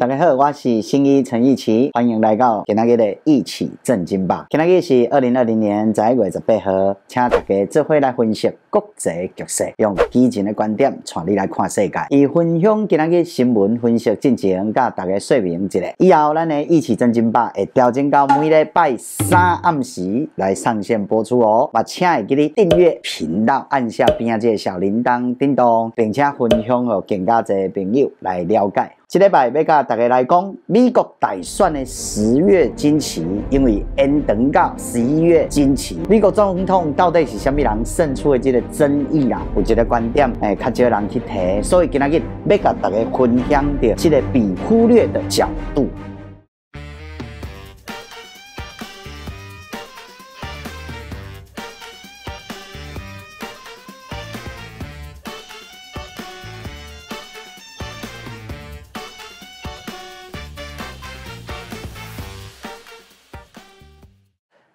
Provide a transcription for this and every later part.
大家好，我是新一陈义奇，欢迎来到今天的一起正经吧。今天是二零二零年十一月十八号，请大家做伙来分析国际局势，用基情的观点带你来看世界。以分享今日新闻分析进程，甲大家说明一下。以后咱的一起正经吧会调整到每礼拜三暗时来上线播出哦。嘛，请会记得订阅频道，按下边仔个小铃铛叮咚，并且分享给更加多朋友来了解。这礼拜要甲大家来讲美国大选的十月惊奇，因为延长到十一月惊奇。美国总统到底是虾米人胜出的这争议啊？有一个观点，诶，较少人去提，所以今仔日要甲大家分享到这个被忽略的角度。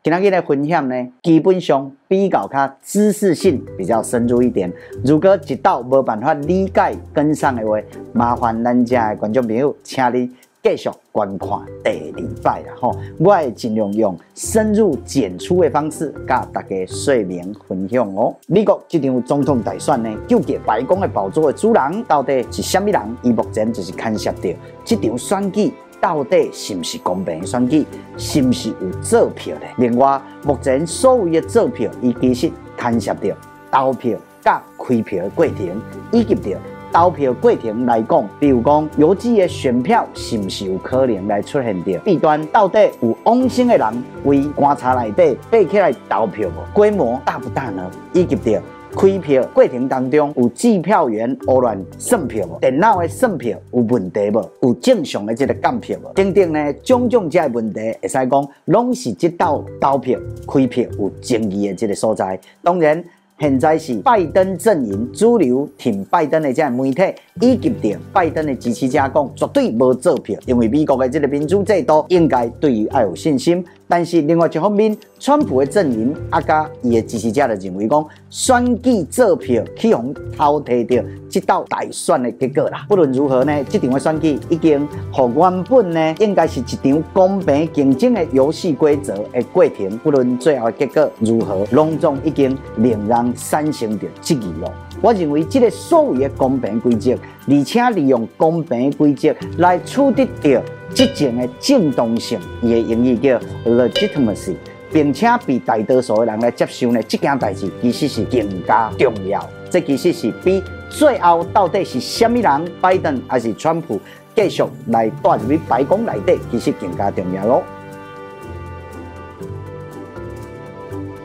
今天的分享呢，基本上比较较知识性比较深入一点。如果一道无办法理解跟上的话，麻烦咱家的观众朋友，请你继续观看第二摆啦吼。我会尽量用深入浅出的方式，甲大家说明分享哦。美国这场总统大选呢，究竟白宫的宝座的主人到底是虾米人？伊目前就是牵涉到这场选举。到底是不是公平的选举，是不是有做票的？另外，目前所有的做票，伊其实牵涉到投票甲开票的过程，以及着投票过程来讲，比如讲邮寄的选票是不是有可能来出现着弊端？到底有往生的人为观察内底爬起来投票无？规模大不大呢？以及着。开票过程当中有计票员胡乱算票无？电脑的算票有问题无？有正常的这个监票无？等等呢，种种这问题，会使讲拢是这道投票开票有争议的这个所在。当然。现在是拜登阵营主流挺拜登的这样媒体，以及着拜登的支持者讲，绝对无做票，因为美国的这个民主制度应该对于爱有信心。但是另外一方面，川普的阵营啊，加伊的支持者就认为讲，选举做票去互偷摕掉这道大选的结果啦。不论如何呢，这场的选举已经和原本呢，应该是一场公平竞争的游戏规则的过程。不论最后结果如何，拢总已经令人。产生着质疑咯。我认为这个所谓的公平规则，而且利用公平规则来取得着执政的正当性，伊的英语叫 legitimacy，并且被大多数的人来接受呢，这件代志其实是更加重要。这其实是比最后到底是什么人，拜登还是川普继续来带入去白宫内底，其实更加重要咯。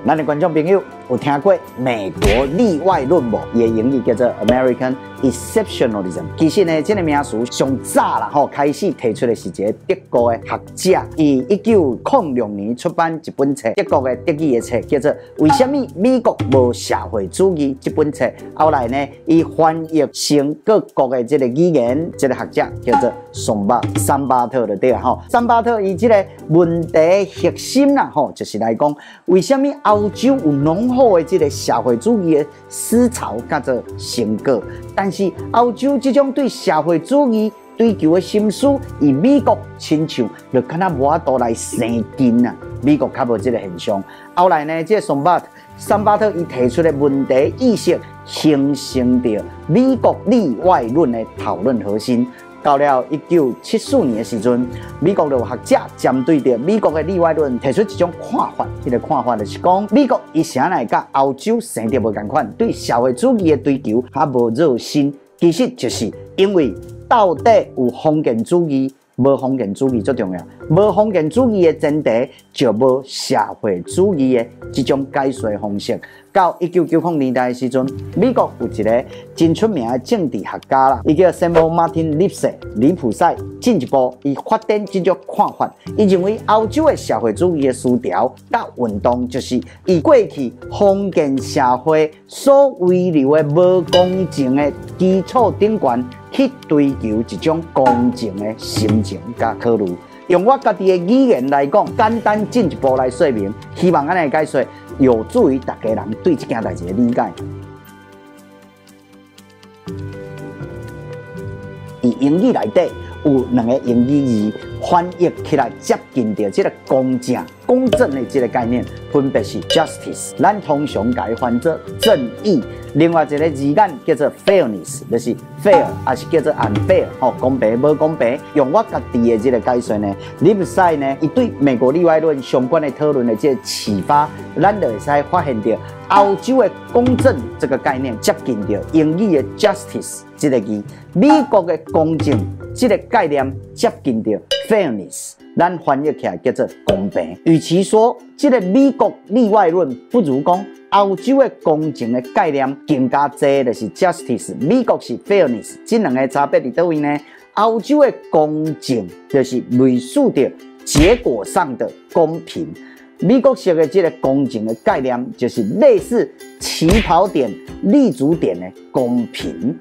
咱的观众朋友有听过美国例外论无？伊的英语叫做 American Exceptionalism。其实呢，这个名词上早啦吼，开始提出的是一个德国的学者，以一九零六年出版一本册，德国的德语的册，叫做《为什么美国无社会主义》这本册。后来呢，伊翻译成各国的这个语言，这个学者叫做松巴三巴特的对啊吼。三巴特以这个问题核心啦吼，就是来讲为什么？欧洲有浓好的这个社会主义的思潮，甲做成果，但是欧洲这种对社会主义追求的心思，与美国亲像就敢若无法度来生根啊！美国较无这个现象。后来呢，这桑巴桑巴特伊提出的问题意识，形成着美国例外论的讨论核心。到了一九七四年的时阵，美国的学者针对着美国的例外论提出一种看法，这个看法就是讲，美国以前来甲欧洲生得无共款，对社会主义的追求还无热心，其实就是因为到底有封建主义。无封建主义最重要，无封建主义的前提就无社会主义的这种解说方式。到一九九零年代的时阵，美国有一个真出名的政治学家啦，伊叫 Samuel Martin l i p s e 李普赛，进一步伊发展这种看法，伊认为欧洲的社会主义的思潮甲运动，就是以过去封建社会所遗留的无公正的基础顶端。去追求一种公正的心情加考虑，用我家己的语言来讲，简单进一步来说明，希望安尼解说有助于大家人对这件代志的理解。以英语来底有两个英语字翻译起来接近到这个公正、公正的这个概念，分别是 justice，咱通常改翻作正义。另外一个字眼叫做 fairness，就是 fair，还是叫做 unfair，吼，公平无公平。用我家己的这个解说呢，你不使呢，伊对美国例外论相关的讨论的这个启发，咱就会使发现到欧洲的公正这个概念接近到英语的 justice 这个字，美国的公正这个概念接近到 fairness，咱翻译起来叫做公平。与其说这个美国例外论，不如讲。欧洲的公正的概念更加多，就是 justice；美国是 fairness。这两个差别在倒位呢？欧洲的公正就是类似的结果上的公平，美国式的这个公正的概念就是类似起跑点、立足点的公平。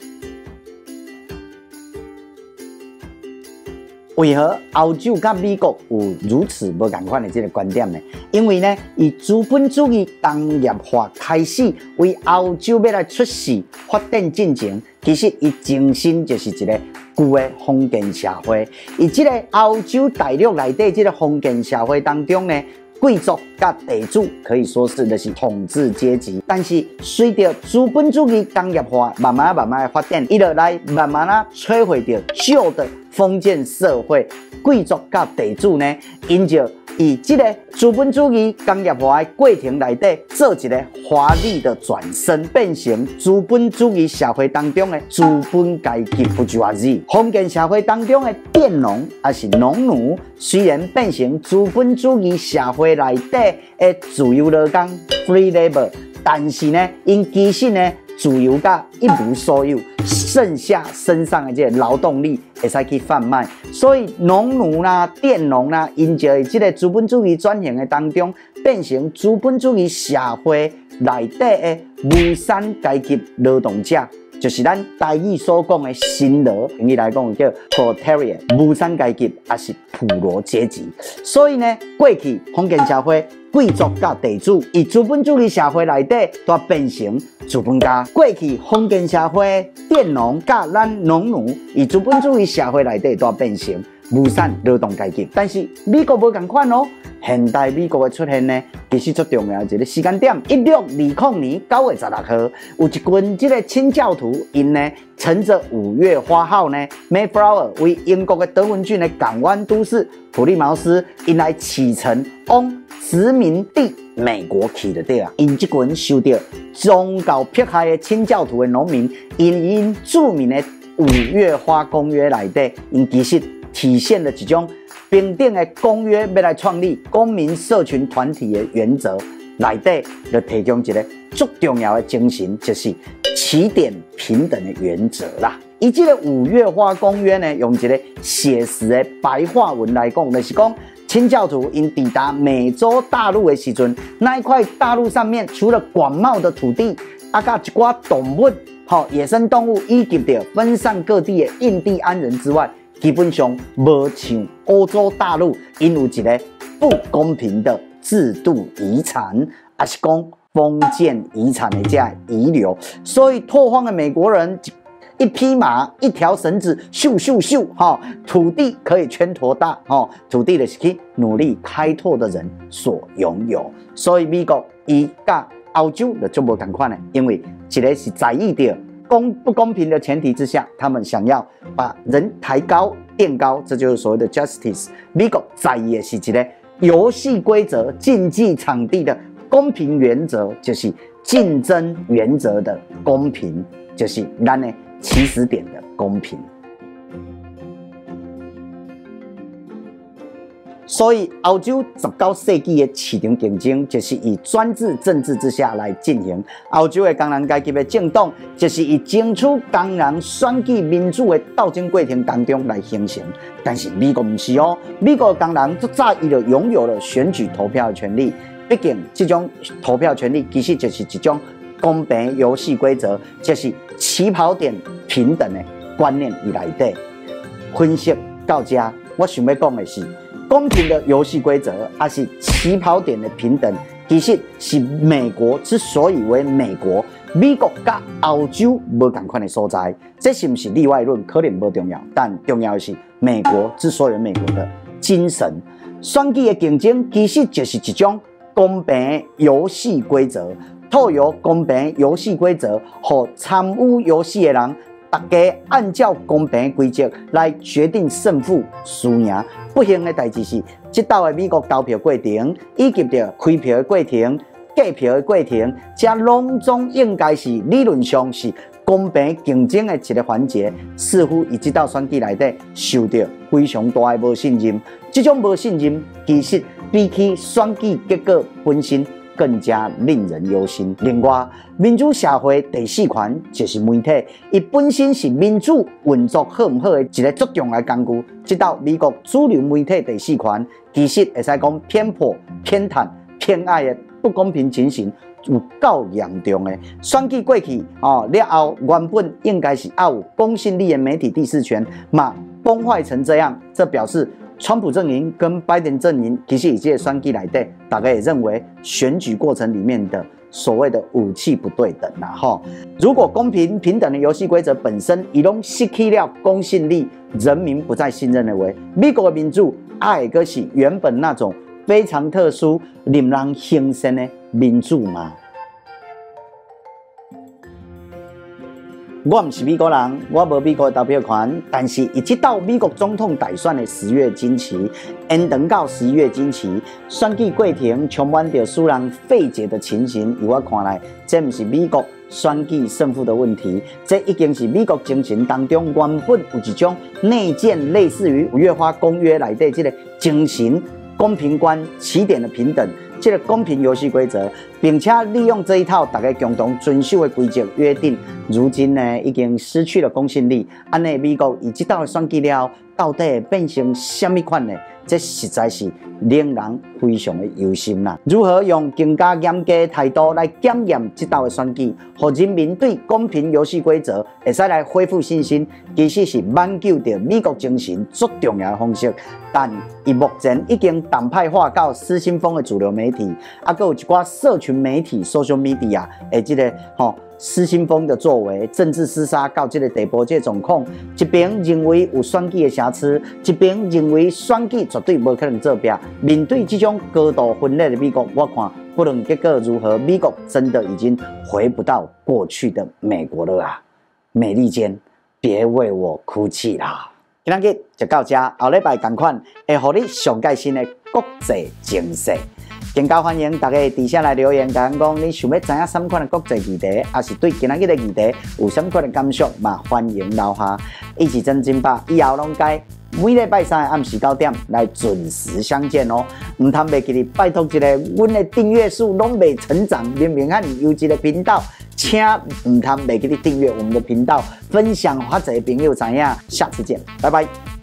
为何欧洲甲美国有如此无共款的这个观点呢？因为呢，以资本主义工业化开始为欧洲要来出世发展进程，其实伊前身就是一个旧的封建社会。以这个欧洲大陆内底这个封建社会当中呢。贵族甲地主可以说是的是统治阶级，但是随着资本主义工业化慢慢慢慢的发展，伊就来慢慢啊摧毁掉旧的封建社会，贵族甲地主呢，因就。以这个资本主义工业化的过程内底，做一个华丽的转身，变成资本主义社会当中的资本阶级不就而已。封建社会当中的佃农还是农奴，虽然变成资本主义社会内底的自由劳工 （free labor），但是呢，因其实呢。自由噶一无所有，剩下身上的这劳动力会使去贩卖，所以农奴啦、佃农啦，因就这个资本主义转型的当中，变成资本主义社会内底的无产阶级劳动者。就是咱大意所讲的新罗，用语来讲叫 proletariat，无产阶级也是普罗阶级。所以呢，过去封建社会贵族甲地主，以资本主义社会内底都变成资本家。过去封建社会佃农甲咱农奴，以资本主义社会内底都变成无产劳动阶级。但是美国无共款哦。现代美国的出现呢，其实最重要一个时间点，一六二零年九月十六号，有一群这个清教徒，因呢乘着五月花号呢，Mayflower 为英国的德文郡的港湾都市普利茅斯，因来启程往殖民地美国去的对啊，因这群受到宗教迫害的清教徒的农民，因因著名的五月花公约来的，因其实体现了一种。平等的公约要来创立公民社群团体的原则，内底就提供一个最重要的精神，就是起点平等的原则啦。以这个五月花公约呢，用一个写实的白话文来讲，就是讲清教徒因抵达美洲大陆的时阵，那一块大陆上面除了广袤的土地，啊，加一寡动物、好野生动物，以及的分散各地的印第安人之外。基本上无像欧洲大陆，因有一个不公平的制度遗产，也是讲封建遗产的这样遗留，所以拓荒的美国人一匹马、一条绳子，咻咻咻，哈，土地可以圈坨大，哈，土地的是去努力开拓的人所拥有，所以美国伊甲欧洲就做无同款的，因为一个是在意的。公不公平的前提之下，他们想要把人抬高、垫高，这就是所谓的 justice。美国在也是一个游戏规则、竞技场地的公平原则，就是竞争原则的公平，就是咱的起始点的公平。所以，欧洲十九世纪的市场竞争，就是以专制政治之下来进行。欧洲的工人阶级的政党，就是以争取工人选举民主的斗争过程当中来形成。但是美国不是哦，美国工人最早伊就拥有了选举投票的权利。毕竟，这种投票权利其实就是一种公平游戏规则，就是起跑点平等的观念以来的分析到这。我想要讲的是。公平的游戏规则，还是起跑点的平等，其实是美国之所以为美国，美国甲欧洲无同款的所在，这是不是例外论？可能不重要，但重要的是美国之所以美国的精神。选举的竞争其实就是一种公平游戏规则，透由公平游戏规则，和参与游戏的人，大家按照公平规则来决定胜负输赢。不幸的代志是，这道的美国投票过程，以及着开票的过程、计票的过程，这拢总应该是理论上是公平竞争的一个环节。似乎以这道选举内底受到非常大的无信任。这种无信任，其实比起选举结果本身更加令人忧心。另外，民主社会第四权就是媒体，伊本身是民主运作好唔好的一个足重要工具。这道美国主流媒体第四权，其实会使讲偏颇、偏袒、偏爱的不公平情形有够严重的。选举过去哦了后，原本应该是有公信力的媒体第四权，嘛崩坏成这样，这表示。川普阵营跟拜登阵营其实以这些双击来对，大家也认为选举过程里面的所谓的武器不对等啦哈。如果公平平等的游戏规则本身已经失去了公信力，人民不再信任的为美国的民主，爱个是原本那种非常特殊、令人兴奋的民主吗？我唔是美国人，我无美国投票权，但是一直到美国总统大选的十月惊奇，延长到十一月惊奇，选举过程充满着使人费解的情形。以我看来，这唔是美国选举胜负的问题，这已经是美国精神当中原本有一种内建，类似于五月花公约来的这个精神公平观起点的平等。这个公平游戏规则，并且利用这一套大家共同遵守的规则约定，如今呢已经失去了公信力。安内美国以这道的选举了，到底会变成什么款呢？这实在是令人非常的忧心呐！如何用更加严格的态度来检验这道的选举，和人民对公平游戏规则会使来恢复信心，其实是挽救着美国精神最重要的方式。但以目前已经党派化到失心疯的主流媒体，啊，还有一寡社群媒体 （social media） 诶，这个吼。失心疯的作为，政治厮杀到这个地步，这状况，一边认为有选举的瑕疵，一边认为选举绝对无可能作弊。面对这种高度分裂的美国，我看不论结果如何，美国真的已经回不到过去的美国了啊！美利坚，别为我哭泣啦！今日就到这，后礼拜同款会和你上最新的国际情势。更加欢迎大家底下来留言，讲讲你想要知影什么款的国际议题，还是对今日的议题有什么款的感受嘛？欢迎留下，一起增进吧。以后拢该每礼拜三暗时九点来准时相见哦。唔通袂记你拜托一个，阮的订阅数拢未成长，明明看你优质的频道，请唔通袂记你订阅我们的频道，分享或者朋友知影。下次见，拜拜。